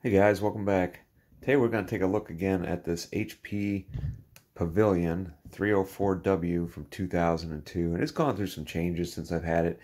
Hey guys, welcome back. Today we're going to take a look again at this HP Pavilion 304W from 2002 and it's gone through some changes since I've had it.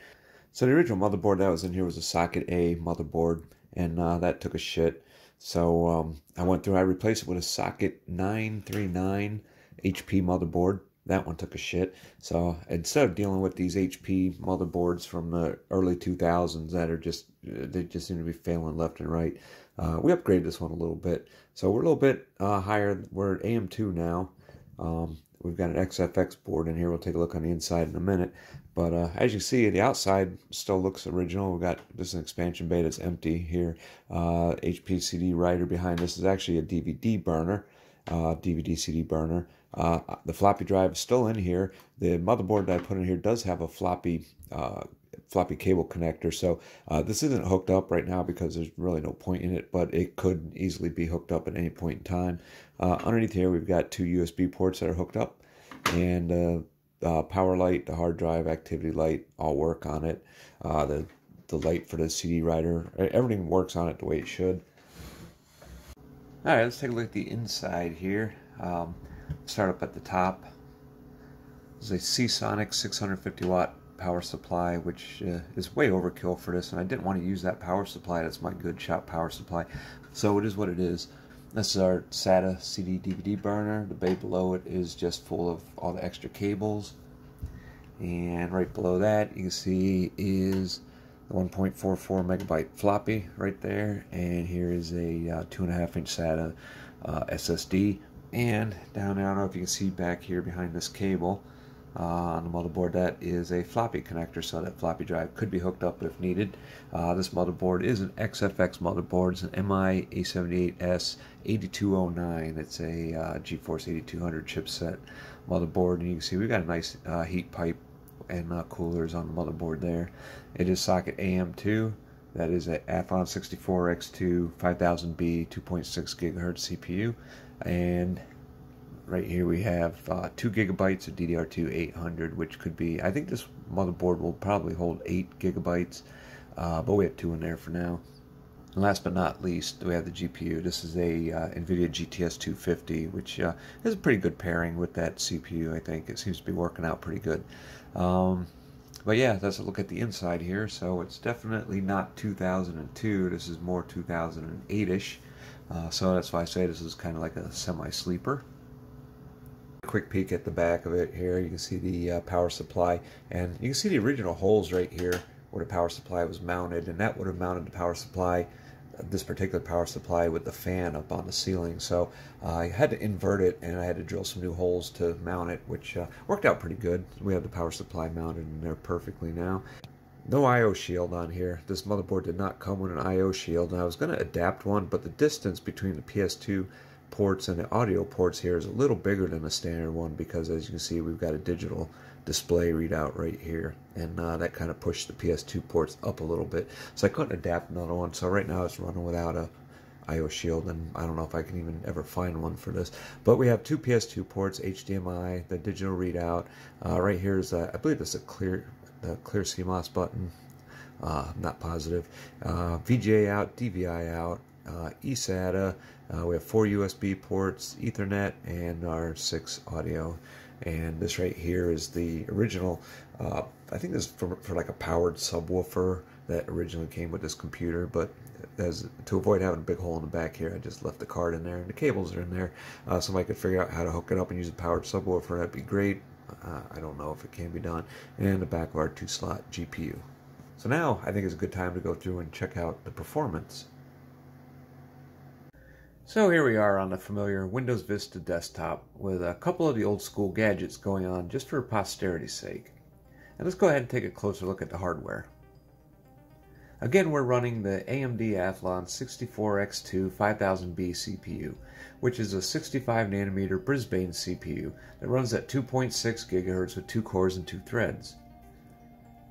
So the original motherboard that was in here was a socket A motherboard and uh, that took a shit. So um, I went through, I replaced it with a socket 939 HP motherboard that one took a shit. So instead of dealing with these HP motherboards from the early 2000s that are just, they just seem to be failing left and right, uh, we upgraded this one a little bit. So we're a little bit uh, higher. We're at AM2 now. Um, we've got an XFX board in here. We'll take a look on the inside in a minute. But uh, as you see, the outside still looks original. We've got this is an expansion bay that's empty here. Uh, HP CD writer behind this is actually a DVD burner, uh, DVD CD burner. Uh, the floppy drive is still in here. The motherboard that I put in here does have a floppy uh, floppy cable connector. So uh, this isn't hooked up right now because there's really no point in it, but it could easily be hooked up at any point in time. Uh, underneath here, we've got two USB ports that are hooked up and uh, uh, power light, the hard drive, activity light, all work on it. Uh, the, the light for the CD writer, everything works on it the way it should. All right, let's take a look at the inside here. Um, start up at the top. This is a Seasonic 650 watt power supply, which uh, is way overkill for this, and I didn't want to use that power supply. That's my good shop power supply. So it is what it is. This is our SATA CD DVD burner. The bay below it is just full of all the extra cables. And right below that, you can see is the 1.44 megabyte floppy right there. And here is a uh, two and a half inch SATA uh, SSD. And down I don't know if you can see back here behind this cable, uh, on the motherboard. That is a floppy connector, so that floppy drive could be hooked up if needed. Uh, this motherboard is an XFX motherboard. It's an MI A78S 8209. It's a uh, GeForce 8200 chipset motherboard, and you can see we've got a nice uh, heat pipe and uh, coolers on the motherboard there. It is socket AM2. That is an Athlon 64X2 5000B 2.6 gigahertz CPU, and right here we have uh, 2 gigabytes of DDR2 800 which could be I think this motherboard will probably hold 8 gigabytes uh, but we have 2 in there for now. And last but not least we have the GPU this is a uh, NVIDIA GTS 250 which uh, is a pretty good pairing with that CPU I think. It seems to be working out pretty good. Um, but yeah that's a look at the inside here. So it's definitely not 2002 this is more 2008ish uh, so that's why I say this is kind of like a semi-sleeper quick peek at the back of it here. You can see the uh, power supply, and you can see the original holes right here where the power supply was mounted, and that would have mounted the power supply, this particular power supply with the fan up on the ceiling. So uh, I had to invert it, and I had to drill some new holes to mount it, which uh, worked out pretty good. We have the power supply mounted in there perfectly now. No I.O. shield on here. This motherboard did not come with an I.O. shield, and I was going to adapt one, but the distance between the PS2 ports and the audio ports here is a little bigger than a standard one because as you can see we've got a digital display readout right here. And uh, that kind of pushed the PS2 ports up a little bit. So I couldn't adapt another one. So right now it's running without a IO shield and I don't know if I can even ever find one for this. But we have two PS2 ports HDMI the digital readout. Uh, right here is a, I believe this is a clear the clear CMOS button. Uh, not positive. Uh, VGA out DVI out uh, eSATA. Uh, we have four USB ports, Ethernet, and our six audio. And this right here is the original. Uh, I think this is for, for like a powered subwoofer that originally came with this computer, but as to avoid having a big hole in the back here, I just left the card in there and the cables are in there. Uh, somebody could figure out how to hook it up and use a powered subwoofer. That'd be great. Uh, I don't know if it can be done. And the back of our two slot GPU. So now I think it's a good time to go through and check out the performance so here we are on the familiar Windows Vista desktop with a couple of the old school gadgets going on just for posterity's sake. And let's go ahead and take a closer look at the hardware. Again, we're running the AMD Athlon 64X2 5000B CPU, which is a 65 nanometer Brisbane CPU that runs at 2.6 GHz with two cores and two threads.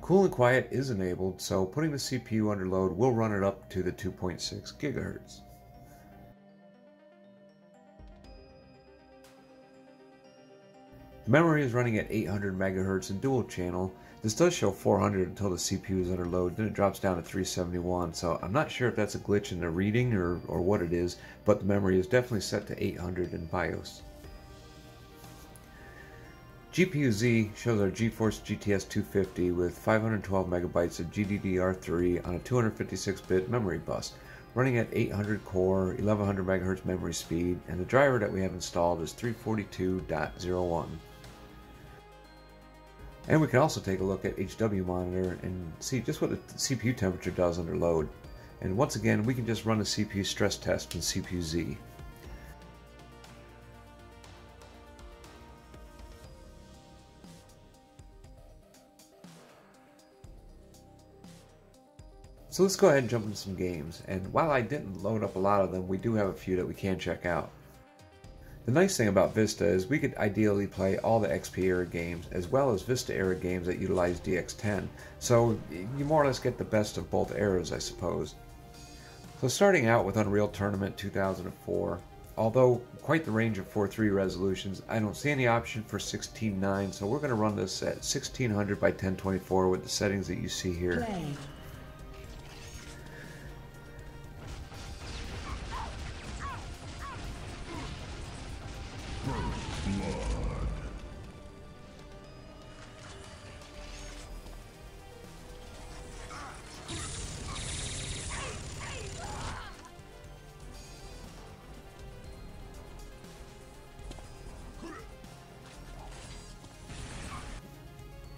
Cool and quiet is enabled, so putting the CPU under load will run it up to the 2.6 GHz. The memory is running at 800 megahertz and dual channel. This does show 400 until the CPU is under load, then it drops down to 371. So I'm not sure if that's a glitch in the reading or, or what it is, but the memory is definitely set to 800 in BIOS. GPU Z shows our GeForce GTS 250 with 512 megabytes of GDDR3 on a 256-bit memory bus, running at 800 core, 1100 megahertz memory speed, and the driver that we have installed is 342.01. And we can also take a look at HW monitor and see just what the CPU temperature does under load. And once again, we can just run a CPU stress test in CPU Z. So let's go ahead and jump into some games, and while I didn't load up a lot of them, we do have a few that we can check out. The nice thing about Vista is we could ideally play all the XP era games as well as Vista era games that utilize DX10, so you more or less get the best of both eras I suppose. So starting out with Unreal Tournament 2004, although quite the range of 4.3 resolutions, I don't see any option for 16.9, so we're going to run this at 1600 by 1024 with the settings that you see here. Play.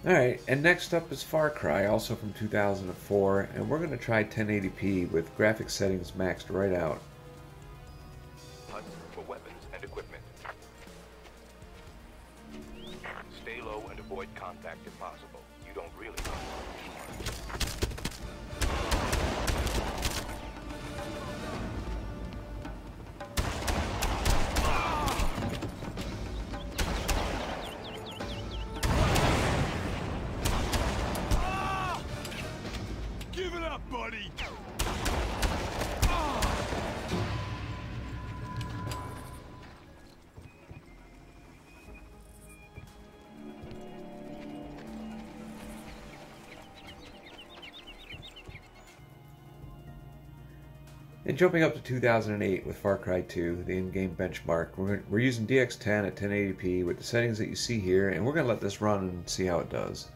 Alright, and next up is Far Cry, also from 2004, and we're going to try 1080p with graphics settings maxed right out. And jumping up to 2008 with Far Cry 2, the in-game benchmark, we're, we're using DX10 at 1080p with the settings that you see here, and we're going to let this run and see how it does.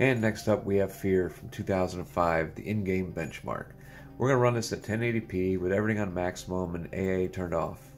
And next up we have Fear from 2005, the in-game benchmark. We're going to run this at 1080p with everything on maximum and AA turned off.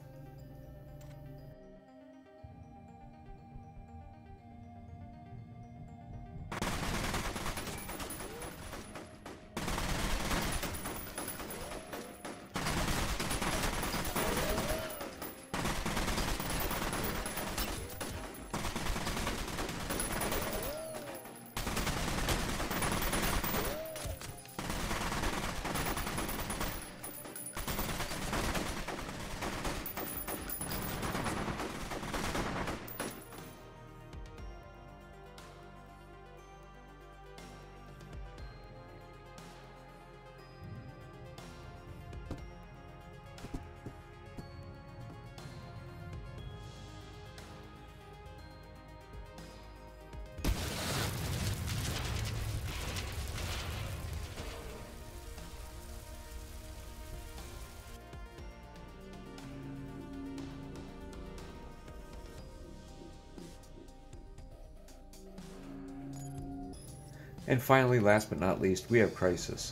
And finally, last but not least, we have Crysis.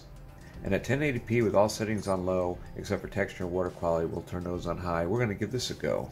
And at 1080p with all settings on low, except for texture and water quality, we'll turn those on high. We're going to give this a go.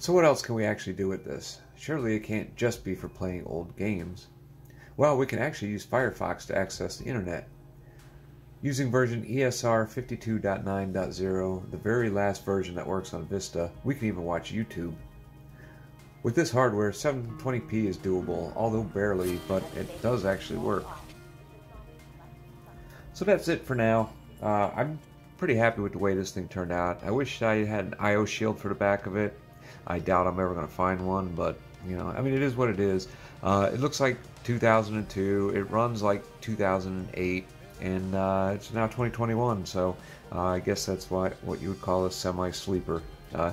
So what else can we actually do with this? Surely it can't just be for playing old games. Well, we can actually use Firefox to access the internet. Using version ESR 52.9.0, the very last version that works on Vista, we can even watch YouTube. With this hardware, 720p is doable, although barely, but it does actually work. So that's it for now. Uh, I'm pretty happy with the way this thing turned out. I wish I had an IO shield for the back of it. I doubt I'm ever going to find one, but you know, I mean, it is what it is. Uh, it looks like 2002. It runs like 2008, and uh, it's now 2021. So uh, I guess that's what what you would call a semi-sleeper. Uh,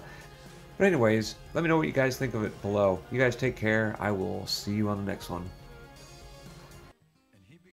but anyways, let me know what you guys think of it below. You guys take care. I will see you on the next one.